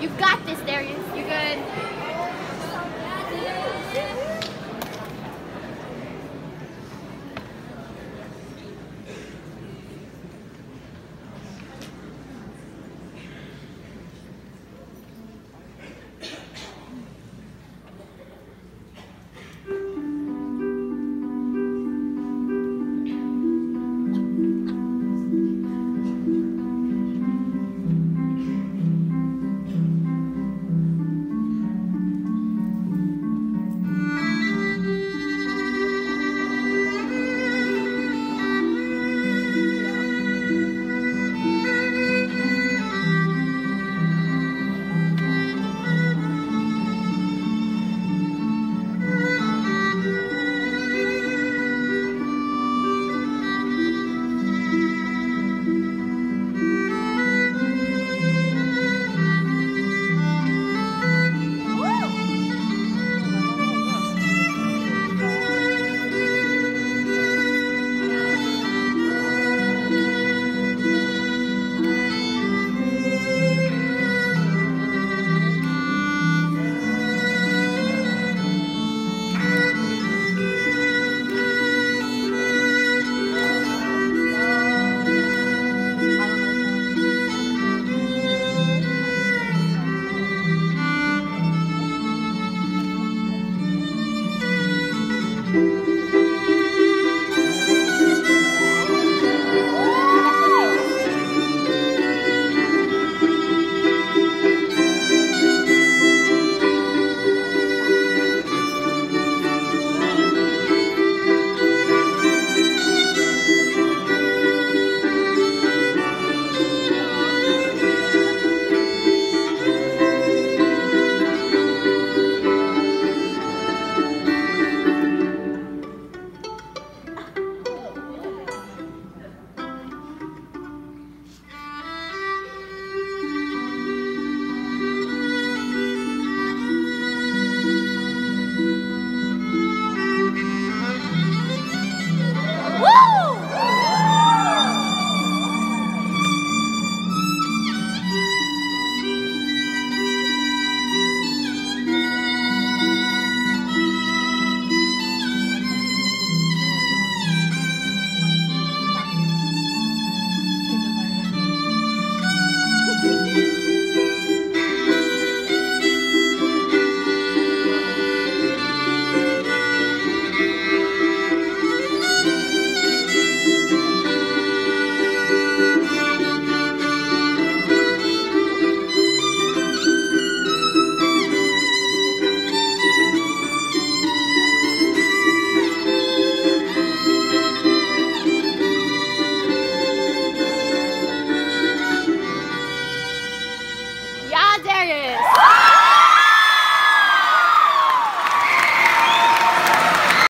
You've got this, Darius. You're good. Darius.